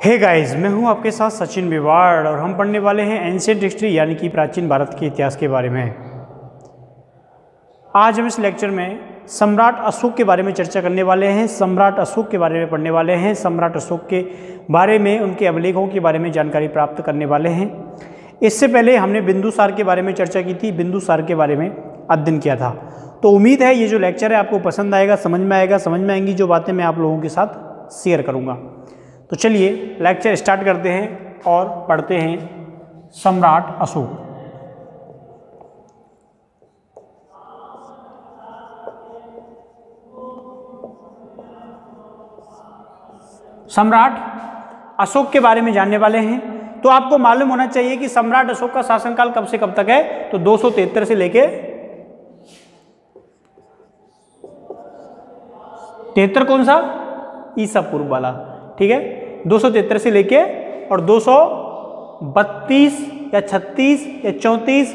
Hey guys मैं हूँ आपके साथ सचिन बिवाड़ और हम पढ़ने वाले हैं एंशियंट हिस्ट्री यानी कि प्राचीन भारत के इतिहास के बारे में। आज हम इस लेक्चर में सम्राट अशोक के बारे में चर्चा करने वाले हैं, सम्राट अशोक के बारे में पढ़ने वाले हैं, सम्राट अशोक के बारे में, उनके अभिलेखों के बारे में जानकारी प्राप्त करने वाले हैं। इससे पहले हमने बिंदुसार के बारे में चर्चा की थी बिंदुसार के बारे में अध्ययन किया था। तो उम्मीद है ये जो लेक्चर है आपको पसंद आएगा, समझ में आएगा, समझ में आएँगी जो बातें मैं आप लोगों के साथ शेयर करूँगा। तो चलिए लेक्चर स्टार्ट करते हैं और पढ़ते हैं सम्राट अशोक। सम्राट अशोक के बारे में जानने वाले हैं। तो आपको मालूम होना चाहिए कि सम्राट अशोक का शासनकाल कब से कब तक है? तो दो से लेके तिहत्तर कौन सा? ईसा पूर्व वाला। ठीक है? दो से लेके और 232 या 36 या 34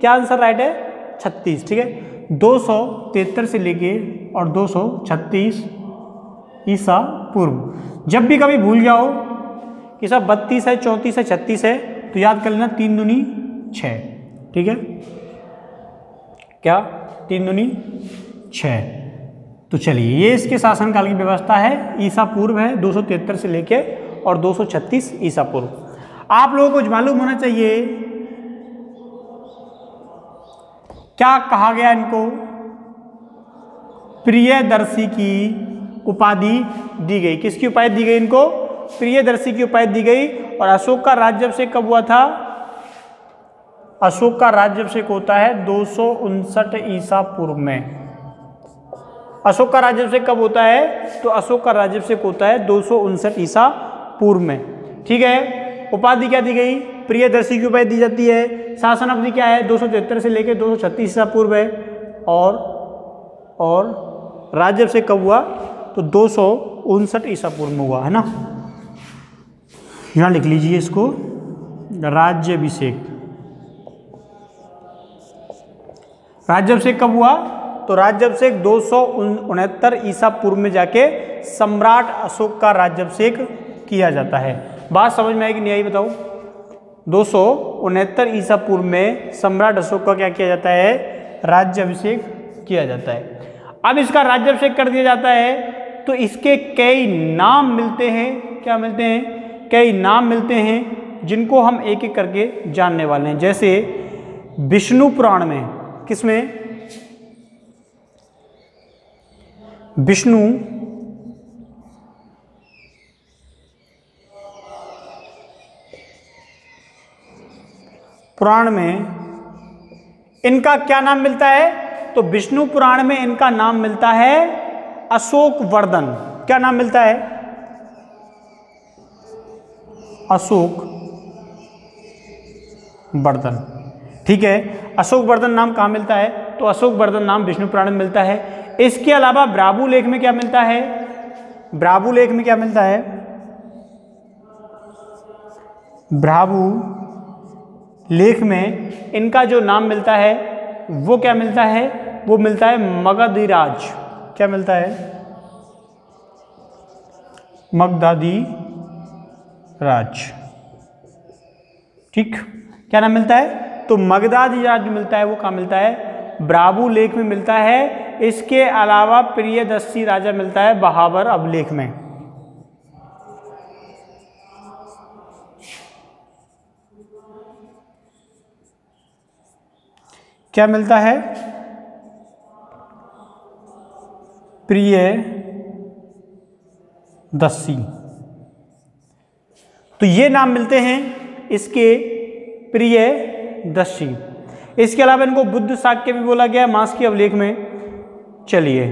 क्या आंसर राइट है? 36 ठीक है? दो से लेके और 236 ईसा पूर्व। जब भी कभी भूल जाओ कि सब बत्तीस है, चौंतीस है, छत्तीस है तो याद कर लेना तीन दुनी छ ठीक है? क्या? तीन दुनी छ तो चलिए, ये इसके शासनकाल की व्यवस्था है, ईसा पूर्व है, दो सौ तिहत्तर से लेके और 236 ईसा पूर्व। आप लोगों को मालूम होना चाहिए, क्या कहा गया इनको? प्रियदर्शी की उपाधि दी गई। किसकी उपाधि दी गई इनको? प्रियदर्शी की उपाधि दी गई और अशोक का राज्यभिषेक कब हुआ था? अशोक का राज्यभिषेक होता है, दो सौ उनसठ ईसा पूर्व में। अशोक का राज्यभिषेक कब होता है? तो अशोक का राज्यभिषेक होता है दो सौ उनसठ ईसा पूर्व में। ठीक है? उपाधि क्या दी गई? प्रियदर्शी की उपाधि दी जाती है। शासन अवधि क्या है? दो सौ तिहत्तर से लेकर दो सौ छत्तीस ईसा पूर्व है। और और राज्यभिषेक कब हुआ? तो दो सौ उनसठ ईसा पूर्व में हुआ, है ना? यहाँ लिख लीजिए इसको। राज्यभिषेक। राज्यभिषेक कब हुआ? तो राज्यभिषेक दो उनहत्तर ईसा पूर्व में जाके सम्राट अशोक का राज्यभिषेक किया जाता है। बात समझ में आएगी नहीं बताओ दो सौ उनहत्तर ईसा पूर्व में सम्राट अशोक का क्या किया जाता है? राज्यभिषेक किया जाता है। अब इसका राज्यभिषेक कर दिया जाता है तो इसके कई नाम मिलते हैं। क्या मिलते हैं? कई नाम मिलते हैं, जिनको हम एक एक करके जानने वाले हैं। जैसे विष्णु पुराण में, किसमें? विष्णु। पुराण में इनका क्या नाम मिलता है? तो विष्णु पुराण में इनका नाम मिलता है अशोक वर्धन। क्या नाम मिलता है? अशोक वर्धन। ठीक है, अशोक वर्धन नाम कहाँ मिलता है? तो अशोक वर्धन नाम विष्णु पुराण में मिलता है। इसके अलावा ब्राबू लेख में क्या मिलता है? ब्राबू लेख में क्या मिलता है? ब्राबू लेख में इनका जो नाम मिलता है, वो क्या मिलता है? वो मिलता है मगधिराज। क्या मिलता है? मगधादी राज ठीक? क्या नाम मिलता है? तो मगधादी राज मिलता है, वो कहाँ मिलता है? ब्राबू लेख में मिलता है। इसके अलावा प्रियदस्सी राजा मिलता है बहावर अभिलेख में। क्या मिलता है? प्रिय दस्सी तो ये नाम मिलते हैं इसके प्रिय दस्यी इसके अलावा इनको बुद्ध साक्य भी बोला गया मास की अवलेख में। चलिए,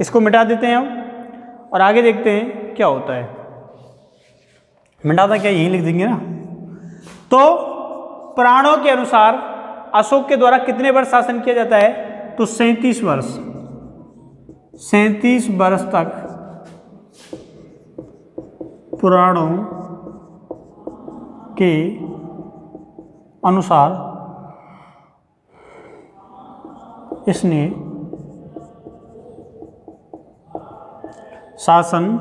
इसको मिटा देते हैं हम और आगे देखते हैं क्या होता है। मिटाता क्या, यही लिख देंगे ना। तो प्राणों के अनुसार अशोक के द्वारा कितने वर्ष शासन किया जाता है? तो सैंतीस वर्ष। सैंतीस वर्ष तक पुराणों के अनुसार इसने शासन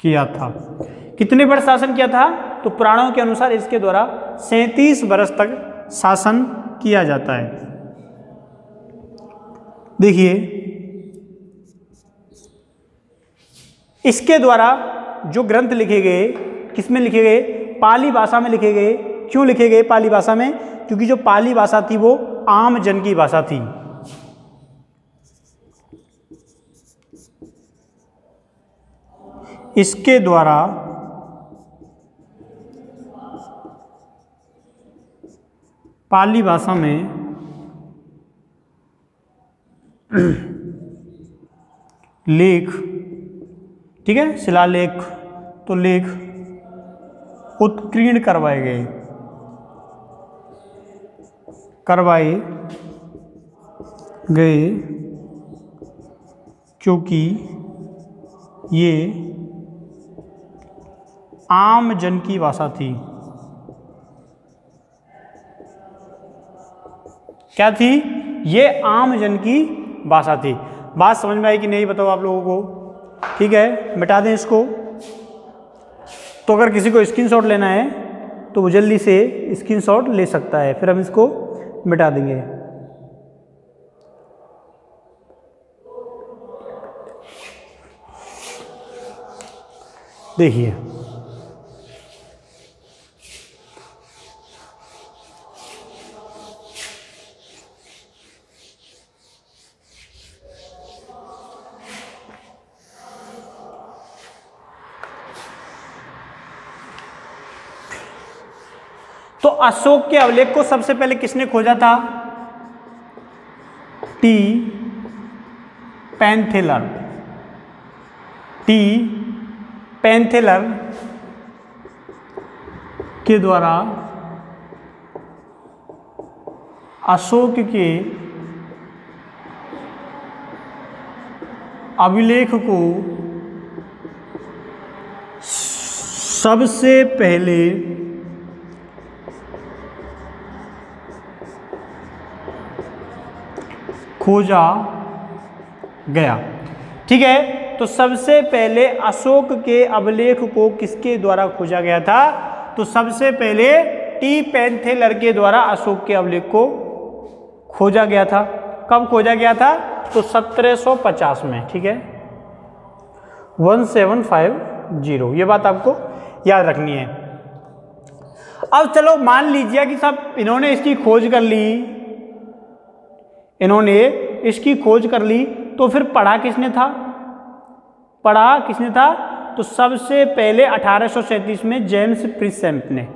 किया था। कितने वर्ष शासन किया था? तो पुराणों के अनुसार इसके द्वारा सैतीस वर्ष तक शासन किया जाता है। देखिए, इसके द्वारा जो ग्रंथ लिखे गए, किसमें लिखे गए? पाली भाषा में लिखे गए क्यों लिखे गए पाली भाषा में? क्योंकि जो पाली भाषा थी वो आम जन की भाषा थी। इसके द्वारा पाली भाषा में लेख, ठीक है? शिलालेख तो लेख उत्कीर्ण करवाए गए। करवाए गए, क्योंकि ये आम जन की भाषा थी। क्या थी? ये आम जन की भाषा थी। बात समझ में आई कि नहीं बताओ आप लोगों को? ठीक है, मिटा दें इसको। तो अगर किसी को स्क्रीनशॉट लेना है तो वो जल्दी से स्क्रीनशॉट ले सकता है। फिर हम इसको मिटा देंगे। देखिए। तो अशोक के अवलेख को सबसे पहले किसने खोजा था? टी पैंथेलर टी पैंथेलर के द्वारा अशोक के अभिलेख को सबसे पहले खोजा गया। ठीक है तो सबसे पहले अशोक के अभिलेख को किसके द्वारा खोजा गया था? तो सबसे पहले टी पैंथेलर के द्वारा अशोक के अभिलेख को खोजा गया था। कब खोजा गया था? तो 1750 में, ठीक है? 1750 ये बात आपको याद रखनी है। अब चलो मान लीजिए कि सब इन्होंने इसकी खोज कर ली। इन्होंने इसकी खोज कर ली तो फिर पढ़ा किसने था? पढ़ा किसने था? तो सबसे पहले अठारह सौ सैंतीस में जेम्स प्रिसेम्प ने।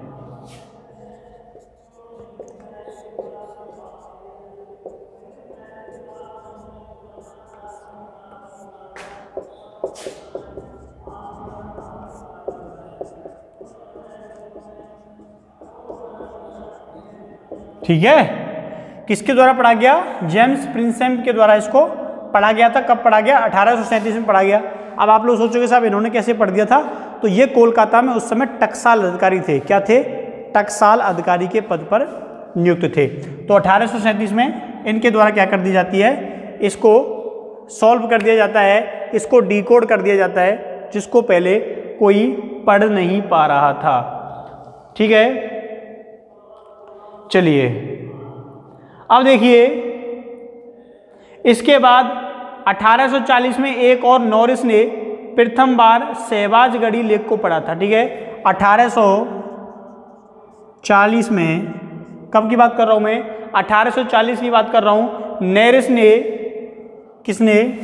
ठीक है? किसके द्वारा पढ़ा गया? जेम्स प्रिंसेम के द्वारा इसको पढ़ा गया था। कब पढ़ा गया? अठारह सौ सैंतीस में पढ़ा गया। अब आप लोग सोचोगे, साहब, इन्होंने कैसे पढ़ दिया था? तो ये कोलकाता में उस समय टकसाल अधिकारी थे। क्या थे? टकसाल अधिकारी के पद पर नियुक्त थे। तो अठारह सौ सैंतीस में इनके द्वारा क्या कर दी जाती है? इसको सॉल्व कर दिया जाता है। इसको डिकोड कर दिया जाता है, जिसको पहले कोई पढ़ नहीं पा रहा था। ठीक है? चलिए। अब देखिए, इसके बाद 1840 में एक और नॉरिस ने प्रथम बार सहबाजगढ़ी लेख को पढ़ा था, ठीक है? 1840 में, कब की बात कर रहा हूँ मैं? 1840 की बात कर रहा हूँ, नेरिस ने किसने?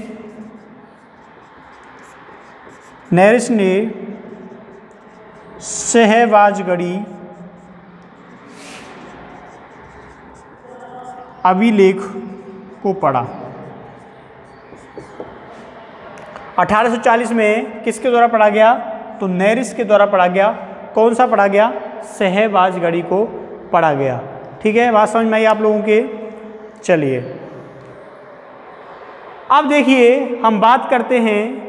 नेरिस ने सहबाजगढ़ी अभिलेख को पढ़ा। 1840 में किसके द्वारा पढ़ा गया? तो नैरिस के द्वारा पढ़ा गया। कौन सा पढ़ा गया? सहबाजगढ़ी को पढ़ा गया। ठीक है, बात समझ में आई आप लोगों के? चलिए। अब देखिए, हम बात करते हैं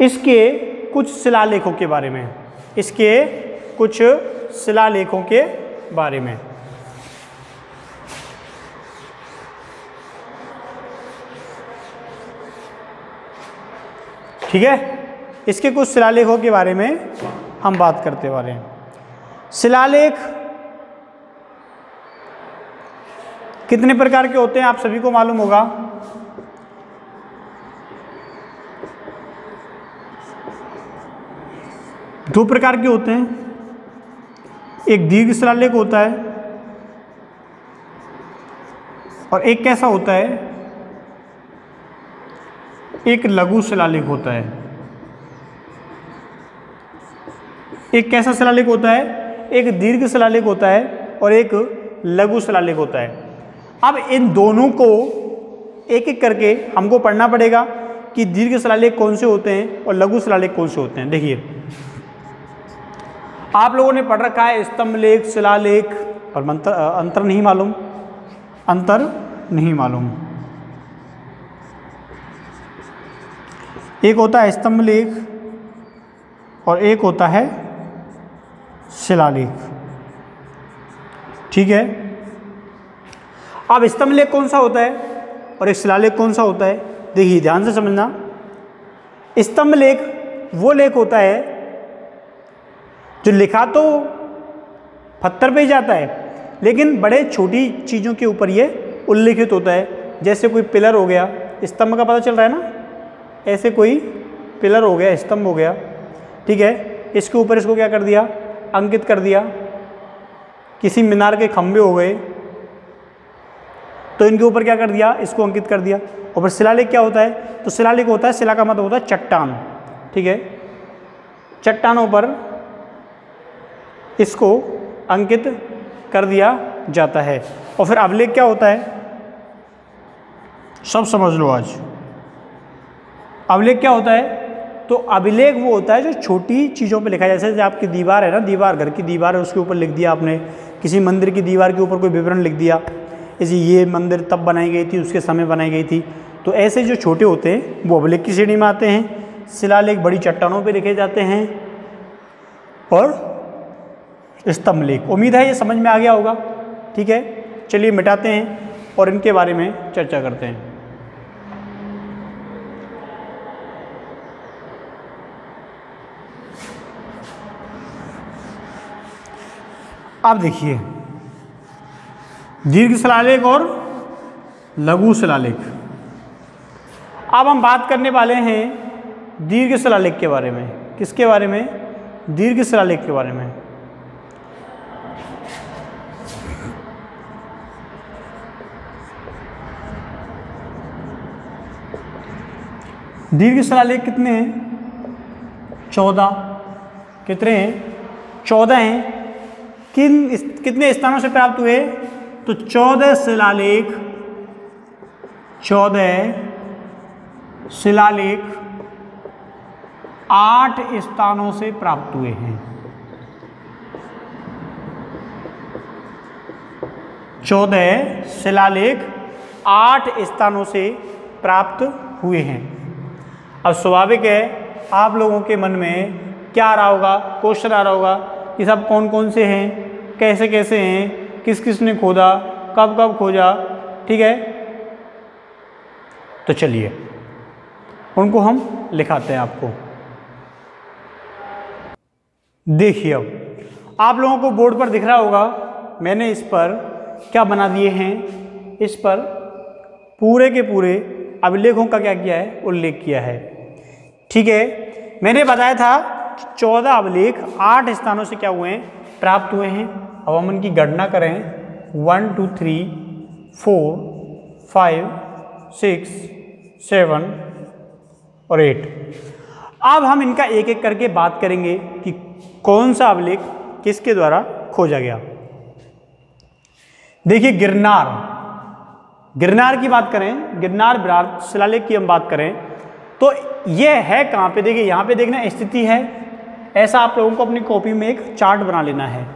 इसके कुछ शिलालेखों के बारे में। इसके कुछ शिलालेखों के बारे में। ठीक है? इसके कुछ शिलालेखों के बारे में हम बात करते वाले हैं। शिलालेख कितने प्रकार के होते हैं आप सभी को मालूम होगा? दो प्रकार के होते हैं। एक दीर्घ शिलालेख होता है और एक कैसा होता है? एक लघु शिलालेख होता है। एक कैसा शिलालेख होता है? एक दीर्घ शिलालेख होता है और एक लघु शिलालेख होता है। अब इन दोनों को एक एक करके हमको पढ़ना पड़ेगा कि दीर्घ शिलालेख कौन से होते हैं और लघु शिलालेख कौन से होते हैं। देखिए, आप लोगों ने पढ़ रखा है स्तंभ लेख शिलालेख, पर मंत्र अंतर नहीं मालूम। अंतर नहीं मालूम। एक होता है स्तंभ लेख और एक होता है शिलालेख ठीक है? अब स्तंभ लेख कौन सा होता है और एक शिलालेख कौन सा होता है? देखिए, ध्यान से समझना। स्तंभ लेख वो लेख होता है जो लिखा तो पत्थर पे ही जाता है, लेकिन बड़े छोटी चीज़ों के ऊपर ये उल्लिखित होता है। जैसे कोई पिलर हो गया, स्तंभ का पता चल रहा है ना? ऐसे कोई पिलर हो गया, स्तंभ हो गया, ठीक है? इसके ऊपर इसको क्या कर दिया? अंकित कर दिया। किसी मीनार के खंभे हो गए। तो इनके ऊपर क्या कर दिया? इसको अंकित कर दिया। और फिर शिलालेख क्या होता है? तो शिलालेख होता है, शिला का मतलब होता है चट्टान, ठीक है? चट्टानों पर इसको अंकित कर दिया जाता है। और फिर अभिलेख क्या होता है? सब समझ लो आज। अभिलेख क्या होता है? तो अभिलेख वो होता है जो छोटी चीज़ों पे लिखा है। जैसे आपकी दीवार है ना, दीवार, घर की दीवार है, उसके ऊपर लिख दिया आपने। किसी मंदिर की दीवार के ऊपर कोई विवरण लिख दिया। जैसे ये मंदिर तब बनाई गई थी, उसके समय बनाई गई थी। तो ऐसे जो छोटे होते हैं, वो अभिलेख की श्रेणी में आते हैं। शिलालेख बड़ी चट्टानों पर लिखे जाते हैं। और स्तंभ लेख उम्मीद है ये समझ में आ गया होगा। ठीक है? चलिए मिटाते हैं और इनके बारे में चर्चा करते हैं। अब देखिए, दीर्घ शिलालेख और लघु शिलालेख। अब हम बात करने वाले हैं दीर्घ शिलालेख के बारे में। किसके बारे में? दीर्घ शिलालेख के बारे में। दीर्घ शिलालेख कितने हैं? चौदह। कितने हैं? चौदह हैं। किन इस, कितने स्थानों से प्राप्त हुए? तो चौदह शिलालेख चौदह शिलालेख आठ स्थानों से प्राप्त हुए हैं। चौदह शिलालेख आठ स्थानों से प्राप्त हुए हैं। अब स्वाभाविक है आप लोगों के मन में क्या आ रहा होगा? क्वेश्चन आ रहा होगा कि सब कौन कौन से हैं, कैसे कैसे हैं, किस किस ने खोदा, कब कब खोजा, ठीक है? तो चलिए, उनको हम लिखाते हैं आपको। देखिए अब, आप लोगों को बोर्ड पर दिख रहा होगा, मैंने इस पर क्या बना दिए हैं? इस पर पूरे के पूरे अभिलेखों का क्या किया है? उल्लेख किया है। ठीक है, मैंने बताया था चौदह अभिलेख आठ स्थानों से क्या हुए हैं? प्राप्त हुए हैं। अब हम उनकी गणना करें। One two three four five six seven और एट अब हम इनका एक एक करके बात करेंगे कि कौन सा अभिलेख किसके द्वारा खोजा गया। देखिए, गिरनार। गिरनार की बात करें, गिरनार विराट शिलालेख की हम बात करें तो ये है कहाँ पे? देखिए, यहाँ पे देखना स्थिति है। ऐसा आप लोगों को अपनी कॉपी में एक चार्ट बना लेना है।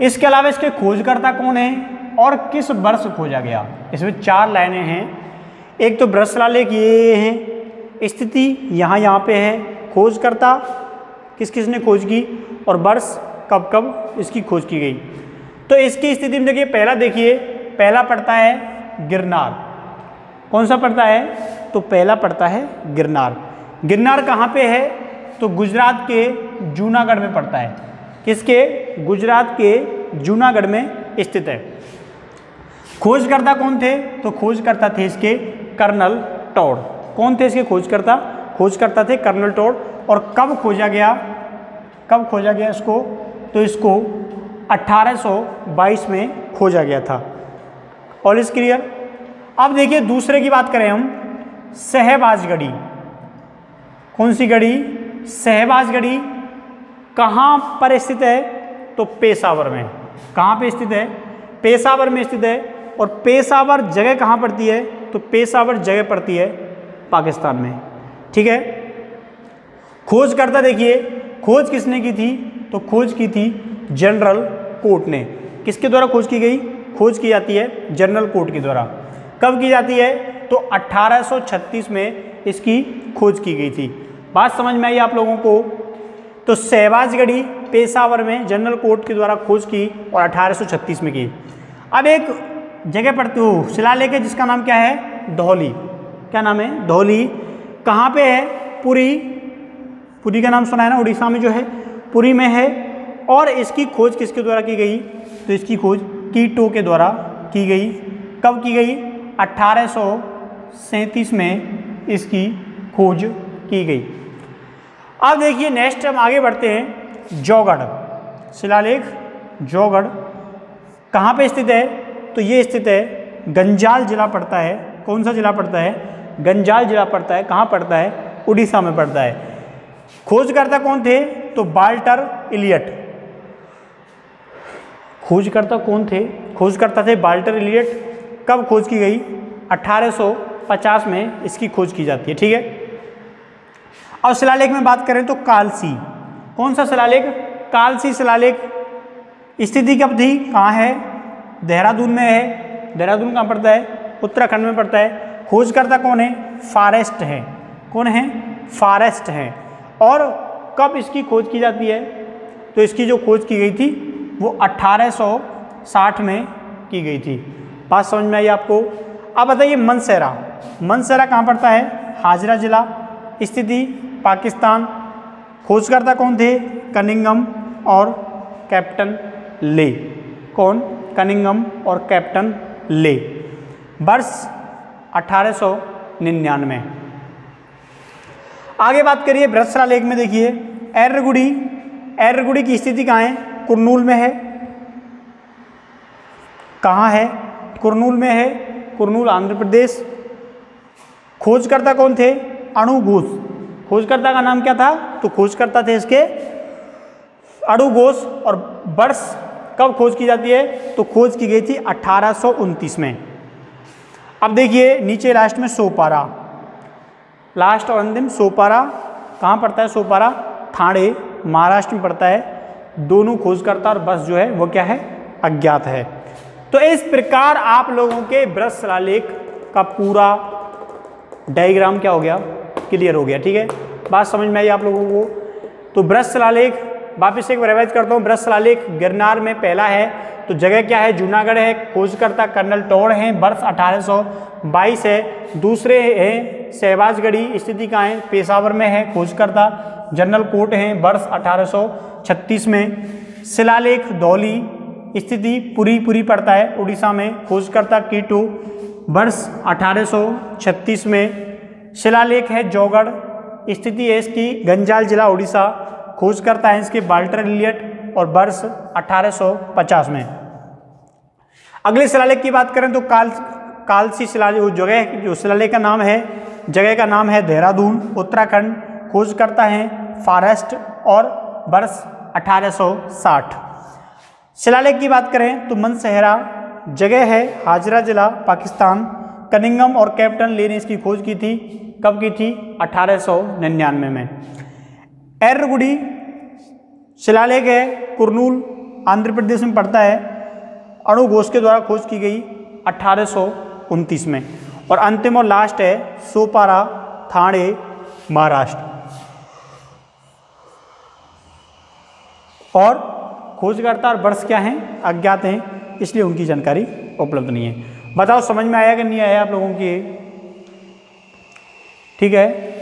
इसके अलावा इसके खोजकर्ता कौन है और किस वर्ष खोजा गया? इसमें चार लाइनें हैं। एक तो ब्रश शिलालेख ये हैं, स्थिति यहाँ यहाँ पे है, खोजकर्ता, किस किस ने खोज की और वर्ष कब कब इसकी खोज की गई। तो इसकी स्थिति में देखिए, पहला देखिए, पहला पड़ता है गिरनार। कौन सा पड़ता है? तो पहला पड़ता है गिरनार। गिरनार कहाँ पे है? तो गुजरात के जूनागढ़ में पड़ता है। किसके? गुजरात के जूनागढ़ में स्थित है। खोजकर्ता कौन थे? तो खोजकर्ता थे इसके कर्नल टोड। कौन थे इसके खोजकर्ता? खोजकर्ता थे कर्नल टोड। और कब खोजा गया? कब खोजा गया इसको? तो इसको 1822 में खोजा गया था। ऑल इज़ क्लियर अब देखिए दूसरे की बात करें हम। सहबाज गढ़ी कौन सी गढ़ी? सहबाज गढ़ी कहाँ पर स्थित है? तो पेशावर में। कहाँ पे स्थित है? पेशावर में स्थित है। और पेशावर जगह कहाँ पड़ती है? तो पेशावर जगह पड़ती है पाकिस्तान में। ठीक है? खोज करता देखिए। खोज किसने की थी? तो खोज की थी जनरल कोर्ट ने। किसके द्वारा खोज की गई? खोज की जाती है जनरल कोर्ट के द्वारा। कब की जाती है? तो 1836 में इसकी खोज की गई थी। बात समझ में आई आप लोगों को? तो सहबाजगढ़ी पेशावर में जनरल कोर्ट के द्वारा खोज की और 1836 में की। अब एक जगह पड़ती हो शिलालेख है, जिसका नाम क्या है? धौली। क्या नाम है? धौली। कहाँ पे है? पुरी। पुरी का नाम सुना है ना? उड़ीसा में जो है, पुरी में है। और इसकी खोज किसके द्वारा की गई? तो इसकी खोज कीटो के द्वारा की गई। कब की गई? अट्ठारह में इसकी खोज की गई। अब देखिए नेक्स्ट हम आगे बढ़ते हैं, जौगढ़। शिलालेख, जौगढ़। कहाँ पे स्थित है? तो ये स्थित है, गंजाल जिला पड़ता है। कौन सा जिला पड़ता है? गंजाल जिला पड़ता है। कहाँ पड़ता है? उड़ीसा में पड़ता है। खोजकर्ता कौन थे? तो बाल्टर इलियट। खोजकर्ता कौन थे? खोजकर्ता थे बाल्टर इलियट। कब खोज की गई? 1850 में इसकी खोज की जाती है, ठीक है? अब शिलालेख में बात करें तो कालसी। कौन सा शिलालेख कालसी शिलालेख स्थिति कब थी कहाँ है? देहरादून में है। देहरादून कहाँ पड़ता है? उत्तराखंड में पड़ता है। खोजकर्ता कौन है? फॉरेस्ट है। कौन है? फॉरेस्ट है। और कब इसकी खोज की जाती है? तो इसकी जो खोज की गई थी, वो 1860 में की गई थी। बात समझ में आई आपको? अब बताइए मनसेरा। मनसेरा कहाँ पड़ता है? हाजरा जिला। स्थिति पाकिस्तान, खोजकर्ता कौन थे? कनिंगम और कैप्टन ले। कौन? कनिंगम और कैप्टन ले। वर्ष अठारह सौ निन्यानवे। आगे बात करिए ब्रसरा लेक में देखिए। एर्रगुड़ी एर्रगुड़ी की स्थिति कहाँ है? कुरनूल में है। कहाँ है? कुरनूल में है। कुरनूल आंध्र प्रदेश। खोजकर्ता कौन थे? अणुघोष खोजकर्ता का नाम क्या था? तो खोजकर्ता थे इसके अणुघोष और वर्ष कब खोज की जाती है? तो खोज की गई थी अठारह में। अब देखिए, नीचे लास्ट में सोपारा। लास्ट और अंतिम सोपारा। कहाँ पड़ता है सोपारा? थाने महाराष्ट्र में पड़ता है। दोनों खोजकर्ता और बस जो है, वो क्या है? अज्ञात है। तो इस प्रकार आप लोगों के ब्रश शिलालेख का पूरा डायग्राम क्या हो गया? क्लियर हो गया, ठीक है? बात समझ में आई आप लोगों को? तो ब्रश शिलालेख वापिस एक रिवाइज करता हूँ, ब्रश शिलालेख गिरनार में पहला है तो जगह क्या है? जूनागढ़ है, खोजकर्ता कर्नल टोड़ हैं वर्ष 1822 है। दूसरे हैं सहबाजगढ़ी स्थिति का है? पेशावर में है, खोजकर्ता जनरल कोर्ट हैं वर्ष 1836 में। शिलालेख दौली स्थिति पूरी पूरी पड़ता है, उड़ीसा में, खोजकर्ता कीटू वर्ष 1836 में। शिलालेख है जौगढ़। स्थिति है इसकी। गंजाल जिला उड़ीसा खोजकर्ता है इसके बाल्टर लियट और वर्ष 1850 में। अगले शिलालेख की बात करें तो काल कालसी शिलालेख जगह जो शिलालेख का नाम है, जगह का नाम है देहरादून, उत्तराखंड। खोजकर्ता है फॉरेस्ट और वर्ष 1860 शिलालेख की बात करें तो मनसहरा जगह है हाजरा जिला, पाकिस्तान। कनिंगम और कैप्टन ले ने इसकी खोज की थी। कब की थी? अठारह सौ निन्यानवे में। एर्रगुड़ी शिलालेख है, कुरनूल, आंध्र प्रदेश में पड़ता है। अणु घोष के द्वारा खोज की गई अठारह सौ उनतीस में। और अंतिम और लास्ट है, सोपारा थाने महाराष्ट्र। और खोजकर्ता और वर्ष क्या हैं? अज्ञात हैं, इसलिए उनकी जानकारी उपलब्ध नहीं है। बताओ, समझ में आया कि नहीं आया आप लोगों की ठीक है?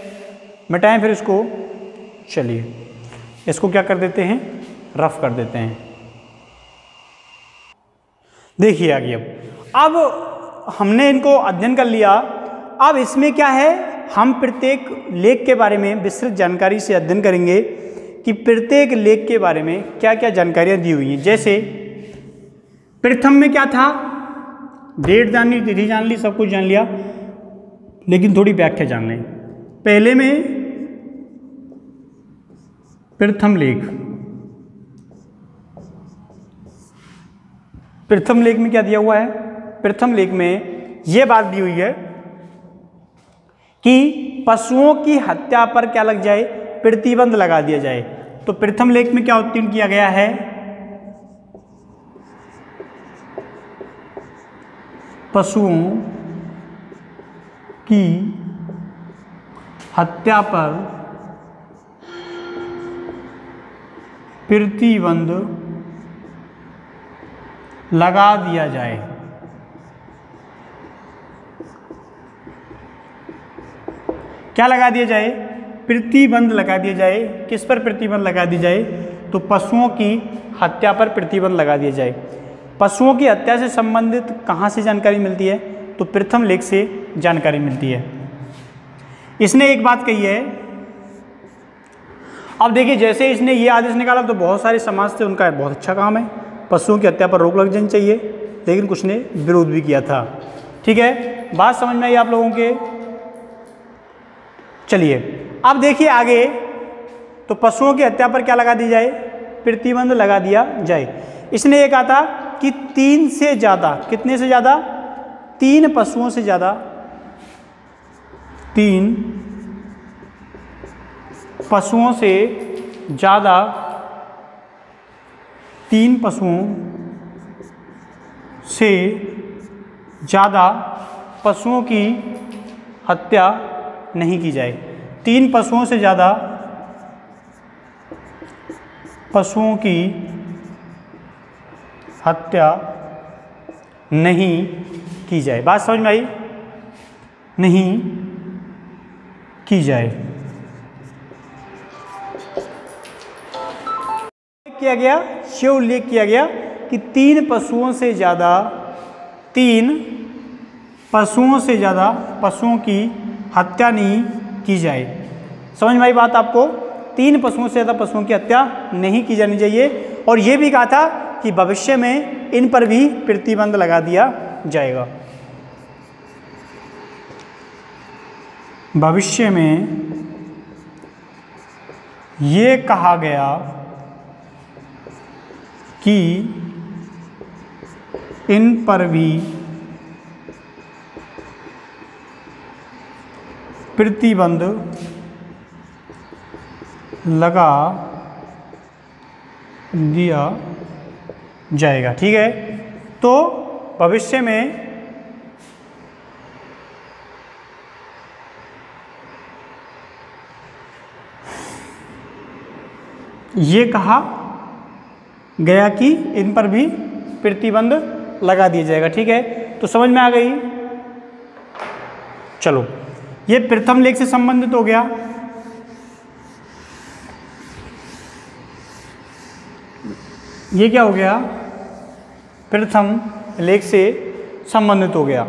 मिटाएँ फिर इसको। चलिए, इसको क्या कर देते हैं? रफ कर देते हैं। देखिए आगे अब। अब हमने इनको अध्ययन कर लिया। अब इसमें क्या है? हम प्रत्येक लेख के बारे में विस्तृत जानकारी से अध्ययन करेंगे कि प्रत्येक लेख के बारे में क्या क्या जानकारियाँ दी हुई हैं। जैसे, प्रथम में क्या था? डेट जान ली, तिथि जान ली, सब कुछ जान लिया। लेकिन थोड़ी व्याख्या जान लें पहले में प्रथम लेख। प्रथम लेख में क्या दिया हुआ है? प्रथम लेख में यह बात दी हुई है कि पशुओं की हत्या पर क्या लग जाए? प्रतिबंध लगा दिया जाए। तो प्रथम लेख में क्या उत्तीर्ण किया गया है? पशुओं की हत्या पर प्रतिबंध लगा दिया जाए। क्या लगा दिया जाए? प्रतिबंध लगा दिया जाए। किस पर प्रतिबंध लगा दिया जाए? तो पशुओं की हत्या पर प्रतिबंध लगा दिया जाए। पशुओं की हत्या से संबंधित कहाँ से जानकारी मिलती है? तो प्रथम लेख से जानकारी मिलती है। इसने एक बात कही है। अब देखिए, जैसे इसने ये आदेश निकाला तो बहुत सारे समाज से उनका बहुत अच्छा काम है। पशुओं की हत्या पर रोक लग जानी चाहिए, लेकिन कुछ ने विरोध भी किया था। ठीक है? बात समझ में आई आप लोगों के? चलिए, अब देखिए आगे तो पशुओं की हत्या पर क्या लगा दी जाए? प्रतिबंध लगा दिया जाए। इसने ये कहा था कि तीन से ज़्यादा, कितने से ज़्यादा? तीन पशुओं से ज़्यादा, तीन पशुओं से ज़्यादा, तीन पशुओं से ज़्यादा पशुओं की हत्या नहीं की जाए। तीन पशुओं से ज़्यादा पशुओं की हत्या नहीं की जाए। बात समझ में आई? नहीं की जाए। किया गया, शिव उल्लेख किया गया कि तीन पशुओं से ज़्यादा, तीन पशुओं से ज़्यादा पशुओं की हत्या नहीं की जाए। समझ में आई बात आपको? तीन पशुओं से ज़्यादा पशुओं की हत्या नहीं की जानी चाहिए। और ये भी कहा था कि भविष्य में इन पर भी प्रतिबंध लगा दिया जाएगा। भविष्य में ये कहा गया कि इन पर भी प्रतिबंध लगा दिया जाएगा, ठीक है? तो भविष्य में ये कहा गया कि इन पर भी प्रतिबंध लगा दिया जाएगा, ठीक है? तो समझ में आ गई? चलो, ये प्रथम लेख से संबंधित हो गया। ये क्या हो गया? प्रथम लेख से संबंधित हो गया।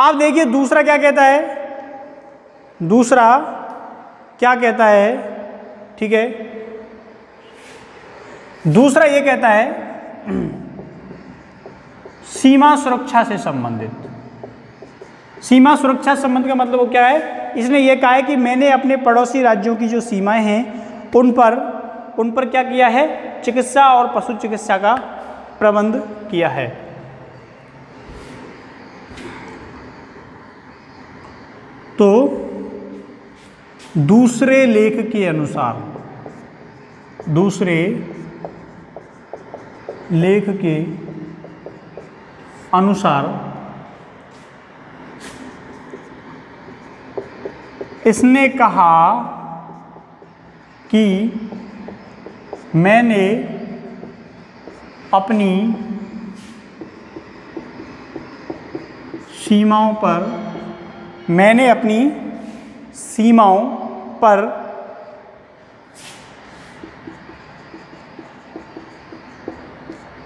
अब देखिए दूसरा क्या कहता है? दूसरा क्या कहता है? ठीक है। दूसरा ये कहता है, सीमा सुरक्षा से संबंधित। सीमा सुरक्षा संबंध का मतलब वो क्या है? इसने ये कहा है कि मैंने अपने पड़ोसी राज्यों की जो सीमाएँ हैं, उन पर उन पर क्या किया है? चिकित्सा और पशु चिकित्सा का प्रबंध किया है। तो दूसरे लेख के अनुसार, दूसरे लेख के अनुसार इसने कहा कि मैंने अपनी सीमाओं पर मैंने अपनी सीमाओं पर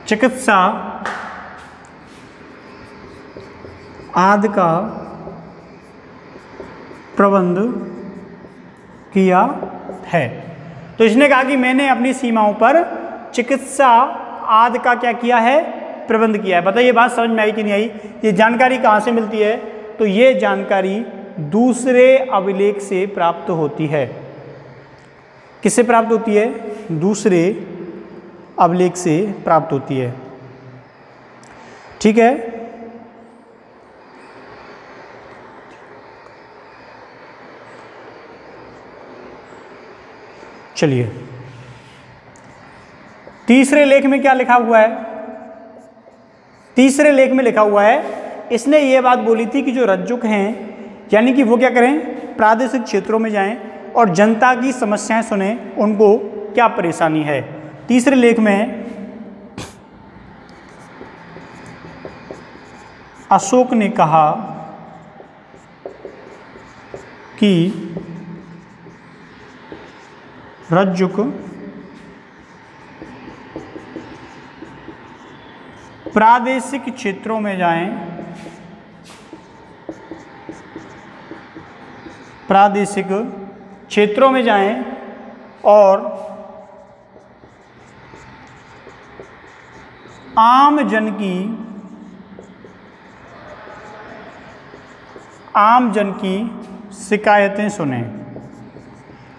चिकित्सा आदि का प्रबंध किया है। तो इसने कहा कि मैंने अपनी सीमाओं पर चिकित्सा आदि का क्या किया है? प्रबंध किया है। बताइए बात समझ में आई कि नहीं आई? ये जानकारी कहाँ से मिलती है? तो ये जानकारी दूसरे अभिलेख से प्राप्त होती है। किससे प्राप्त होती है? दूसरे अभिलेख से प्राप्त होती है। ठीक है? चलिए। तीसरे लेख में क्या लिखा हुआ है? तीसरे लेख में लिखा हुआ है, इसने ये बात बोली थी कि जो रज्जुक हैं, यानी कि वो क्या करें? प्रादेशिक क्षेत्रों में जाएँ और जनता की समस्याएँ सुने, उनको क्या परेशानी है? तीसरे लेख में अशोक ने कहा कि रज्जुक, प्रादेशिक क्षेत्रों में जाएँ। प्रादेशिक क्षेत्रों में जाएँ और आम जन की, आम जन की शिकायतें सुने।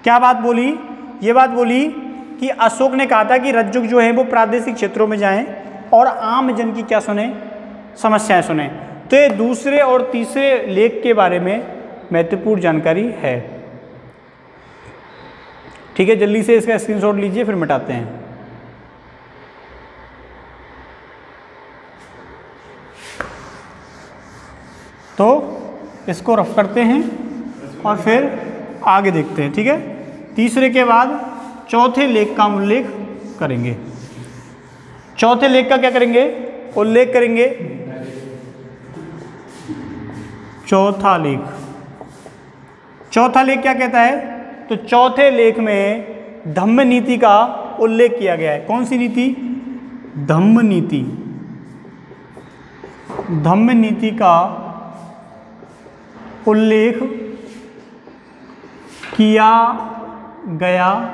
क्या बात बोली? ये बात बोली कि अशोक ने कहा था कि रज्जुक जो है वो प्रादेशिक क्षेत्रों में जाएँ और आम जन की क्या सुने? समस्याएँ सुने। तो ये दूसरे और तीसरे लेख के बारे में महत्वपूर्ण जानकारी है। ठीक है, जल्दी से इसका स्क्रीनशॉट लीजिए, फिर मिटाते हैं। तो इसको रफ करते हैं और फिर आगे देखते हैं, ठीक है? तीसरे के बाद चौथे लेख का उल्लेख करेंगे। चौथे लेख का क्या करेंगे? उल्लेख करेंगे। चौथा लेख। चौथा लेख क्या कहता है? तो चौथे लेख में धम्म नीति का उल्लेख किया गया है। कौन सी नीति? धम्म नीति। धम्म नीति का उल्लेख किया गया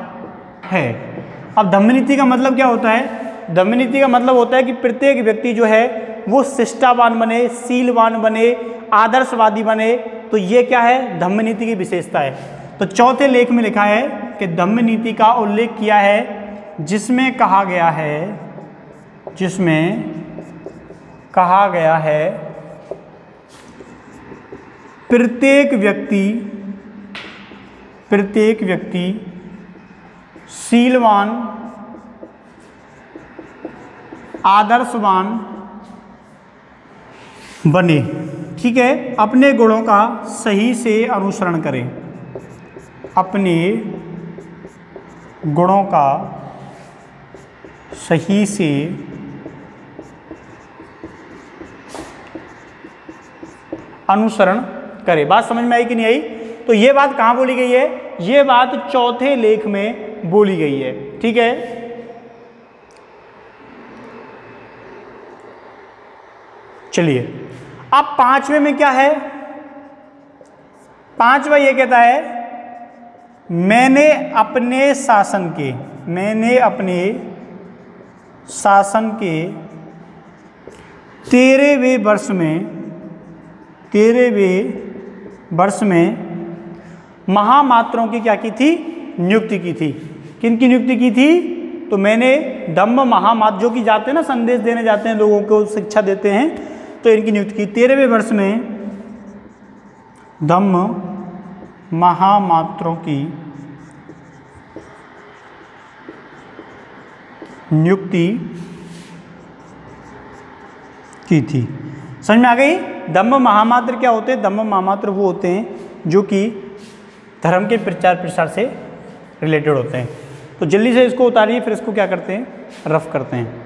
है। अब धम्मनीति का मतलब क्या होता है? धम्मनीति का मतलब होता है कि प्रत्येक व्यक्ति जो है, वो शिष्टावान बने सीलवान बने, आदर्शवादी बने। तो ये क्या है? धम्मनीति की विशेषता है। तो चौथे लेख में लिखा है कि धम्मनीति का उल्लेख किया है, जिसमें कहा गया है, जिसमें कहा गया है, प्रत्येक व्यक्ति प्रत्येक व्यक्ति शीलवान, आदर्शवान बने। ठीक है? अपने गुणों का सही से अनुसरण करें। अपने गुणों का सही से अनुसरण करें। बात समझ में आई कि नहीं आई? तो ये बात कहाँ बोली गई है? ये बात चौथे लेख में बोली गई है। ठीक है? चलिए, अब पांचवे में क्या है? पांचवा ये कहता है, मैंने अपने शासन के, मैंने अपने शासन के तेरहवें वर्ष में, तेरहवें वर्ष में महामात्रों की क्या की थी? नियुक्ति की थी। किन की नियुक्ति की थी? तो मैंने धम्म महामात्र जो कि जाते हैं ना, संदेश देने जाते हैं, लोगों को शिक्षा देते हैं तो इनकी नियुक्ति की। तेरहवें वर्ष में धम्म महामात्रों की नियुक्ति की थी। समझ में आ गई? धम्म महामात्र क्या होते हैं? धम्म महामात्र वो होते हैं जो कि धर्म के प्रचार प्रसार से रिलेटेड होते हैं। तो जल्दी से इसको उतारिए, फिर इसको क्या करते हैं? रफ करते हैं।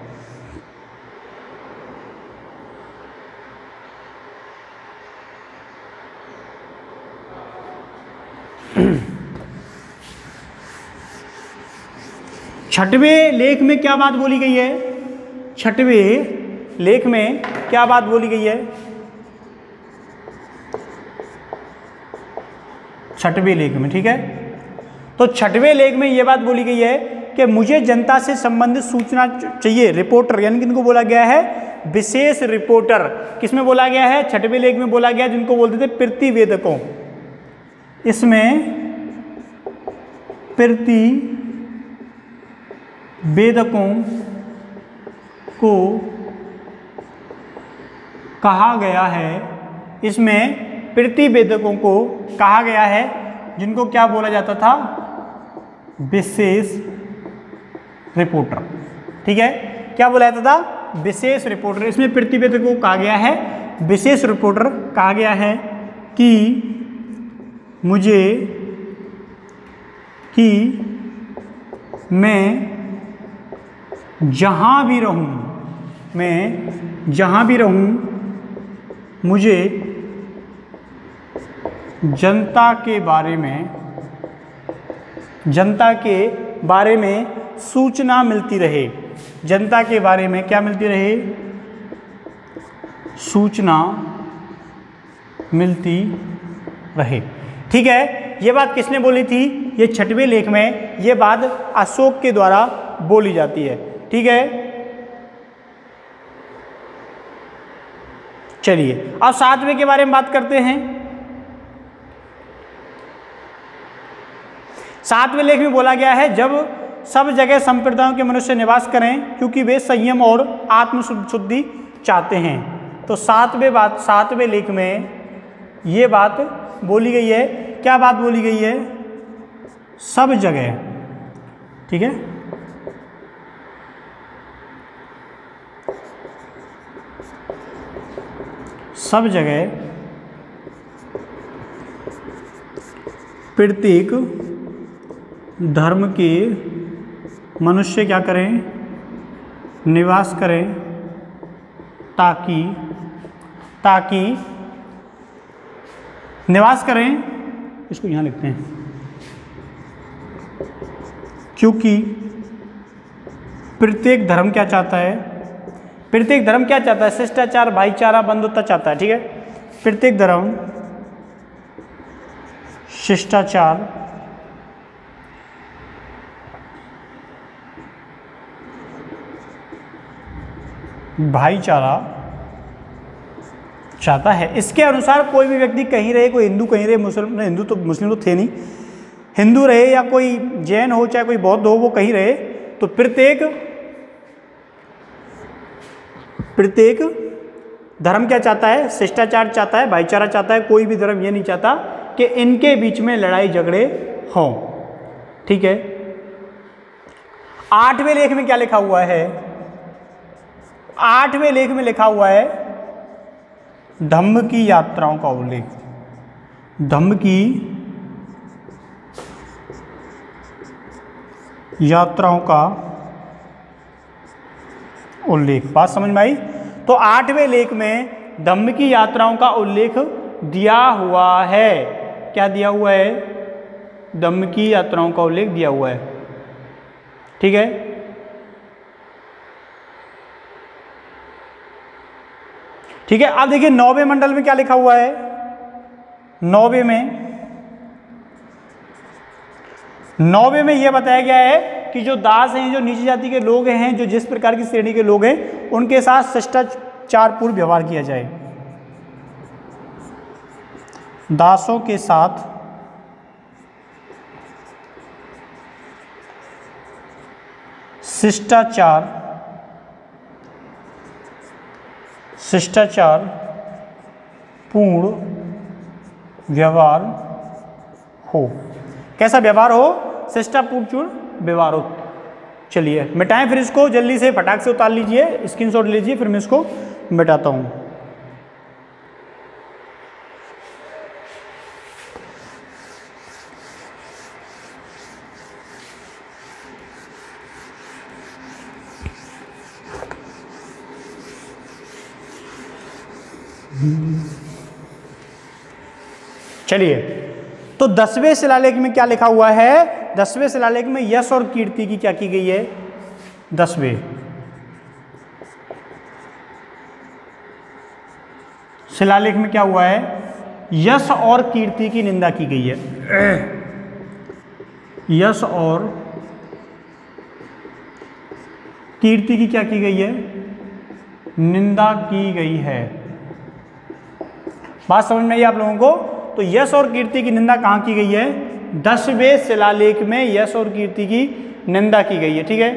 छठवें लेख में क्या बात बोली गई है? छठवें लेख में क्या बात बोली गई है? छठवें लेख में, ठीक है? तो छठवें लेख में यह बात बोली गई है कि मुझे जनता से संबंधित सूचना चाहिए, रिपोर्टर, यानी किनको बोला गया है, विशेष रिपोर्टर। किसमें बोला गया है? छठवें लेख में बोला गया जिनको बोलते थे प्रतिवेदकों। इसमें प्रति वेदकों को कहा गया है, इसमें प्रतिवेदकों को कहा गया है, जिनको क्या बोला जाता था? विशेष रिपोर्टर। ठीक है? क्या बोला जाता था? विशेष रिपोर्टर। इसमें प्रतिवेदकों को कहा गया है, विशेष रिपोर्टर कहा गया है कि मुझे, कि मैं जहाँ भी रहूँ, मैं जहाँ भी रहूँ, मुझे जनता के बारे में, जनता के बारे में सूचना मिलती रहे। जनता के बारे में क्या मिलती रहे? सूचना मिलती रहे। ठीक है, ये बात किसने बोली थी? ये छठवें लेख में ये बात अशोक के द्वारा बोली जाती है। ठीक है? चलिए, अब सातवें के बारे में बात करते हैं। सातवें लेख में बोला गया है, जब सब जगह संप्रदायों के मनुष्य निवास करें, क्योंकि वे संयम और आत्मशुद्धि चाहते हैं। तो सातवें बात, सातवें लेख में ये बात बोली गई है। क्या बात बोली गई है? सब जगह। ठीक है? सब जगह प्रत्येक धर्म के मनुष्य क्या करें? निवास करें ताकि ताकि निवास करें। इसको यहाँ लिखते हैं। क्योंकि प्रत्येक धर्म क्या चाहता है? प्रत्येक धर्म क्या चाहता है? शिष्टाचार, भाईचारा बंधुता चाहता है, ठीक है? प्रत्येक धर्म शिष्टाचार भाईचारा चाहता है। इसके अनुसार कोई भी व्यक्ति कहीं रहे, कोई हिंदू कहीं रहे मुस्लिम हिंदू तो मुस्लिम तो थे नहीं। हिंदू रहे या कोई जैन हो, चाहे कोई बौद्ध हो, वो कहीं रहे तो प्रत्येक प्रत्येक धर्म क्या चाहता है? शिष्टाचार चाहता है, भाईचारा चाहता है, कोई भी धर्म ये नहीं चाहता कि इनके बीच में लड़ाई झगड़े हों। ठीक है? आठवें लेख में क्या लिखा हुआ है? आठवें लेख में लिखा हुआ है, धम्म की यात्राओं का उल्लेख। धम्म की यात्राओं का उल्लेख। बात समझ में आई? तो आठवें लेख में धम्म की यात्राओं का उल्लेख दिया हुआ है। क्या दिया हुआ है? धम्म की यात्राओं का उल्लेख दिया हुआ है। ठीक है? ठीक है अब देखिए नौवे मंडल में क्या लिखा हुआ है? नौवे में नौवे में यह बताया गया है कि जो दास हैं, जो नीची जाति के लोग हैं, जो जिस प्रकार की श्रेणी के लोग हैं, उनके साथ शिष्टाचार पूर्व व्यवहार किया जाए। दासों के साथ शिष्टाचार शिष्टाचार, पूर्ण व्यवहार हो। कैसा व्यवहार हो? शिष्टापूर्ण व्यवहार हो। चलिए, मिटाएँ फिर इसको, जल्दी से, फटाक से उतार लीजिए, स्क्रीनशॉट लीजिए, फिर मैं इसको मिटाता हूँ। चलिए तो दसवें शिलालेख में क्या लिखा हुआ है? दसवें शिलालेख में यश और कीर्ति की क्या की गई है? दसवें। शिलालेख में क्या हुआ है? यश और कीर्ति की निंदा की गई है। यश और कीर्ति की क्या की गई है? निंदा की गई है। बात समझ में आई आप लोगों को? तो यश और कीर्ति की निंदा कहाँ की गई है? दसवें शिलालेख में यश और कीर्ति की निंदा की गई है, ठीक है?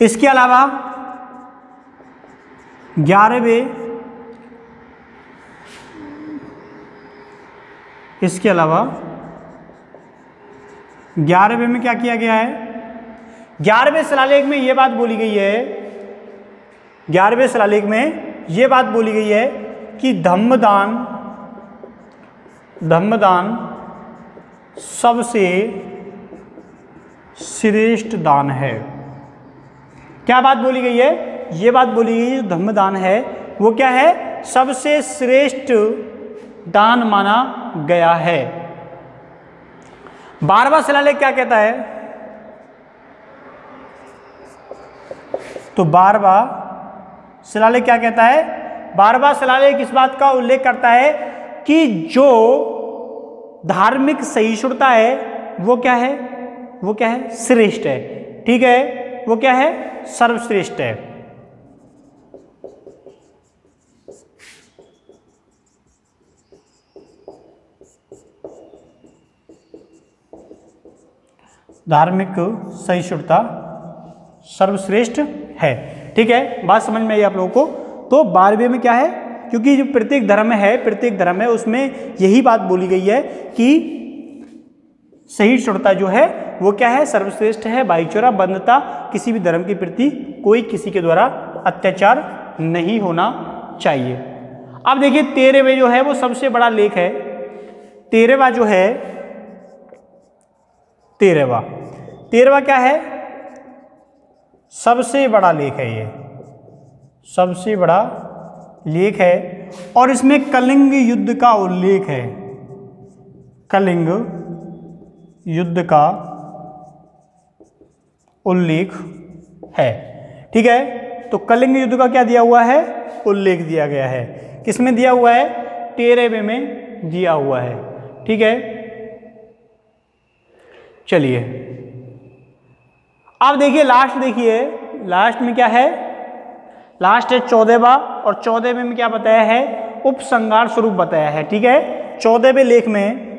इसके अलावा ग्यारहवें इसके अलावा ग्यारहवें में क्या किया गया है? ग्यारहवें शिलालेख में यह बात बोली गई है, ग्यारहवें शिलालेख में यह बात बोली गई है कि धम्मदान धम्मदान सबसे श्रेष्ठ दान है। क्या बात बोली गई है? यह बात बोली गई है धम्मदान है, वो क्या है? सबसे श्रेष्ठ दान माना गया है। बारवा शिलालेख क्या कहता है? तो बारवा शिलालेख क्या कहता है? बारवा शिलालेख इस बात का उल्लेख करता है कि जो धार्मिक सहिष्णुता है, वो क्या है? वो क्या है? श्रेष्ठ है। ठीक है? वो क्या है? सर्वश्रेष्ठ है। धार्मिक सहिष्णुता सर्वश्रेष्ठ है। ठीक है? बात समझ में आई आप लोगों को? तो बारहवें में क्या है? क्योंकि जो प्रत्येक धर्म है, प्रत्येक धर्म है, उसमें यही बात बोली गई है कि सहिष्णुता जो है, वो क्या है? सर्वश्रेष्ठ है, भाईचारा बंधता किसी भी धर्म के प्रति कोई किसी के द्वारा अत्याचार नहीं होना चाहिए। अब देखिए, तेरहवें जो है, वो सबसे बड़ा लेख है। तेरहवा जो है, तेरहवा। तेरहवा क्या है? सबसे बड़ा लेख है ये। सबसे बड़ा लेख है और इसमें कलिंग युद्ध का उल्लेख है। कलिंग युद्ध का उल्लेख है। ठीक है? तो कलिंग युद्ध का क्या दिया हुआ है? उल्लेख दिया गया है। किसमें दिया हुआ है? तेरहवें में दिया हुआ है। ठीक है? चलिए। अब देखिए लास्ट देखिए। लास्ट में क्या है? लास्ट है चौदहवा, और चौदहवें में क्या बताया है? उपसंगार स्वरूप बताया है, ठीक है? चौदहवें लेख में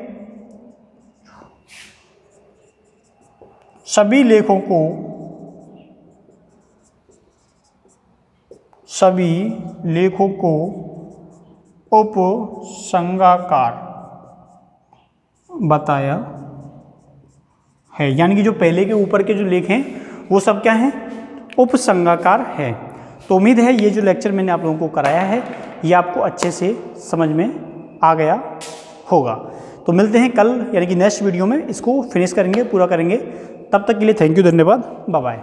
सभी लेखों को सभी लेखों को उपसंगाकार बताया है। यानी कि जो पहले के ऊपर के जो लेख हैं, वो सब क्या हैं? उपसंगाकार है। तो उम्मीद है ये जो लेक्चर मैंने आप लोगों को कराया है, ये आपको अच्छे से समझ में आ गया होगा। तो मिलते हैं कल, यानी कि नेक्स्ट वीडियो में, इसको फिनिश करेंगे, पूरा करेंगे। तब तक के लिए थैंक यू धन्यवाद बाय बाय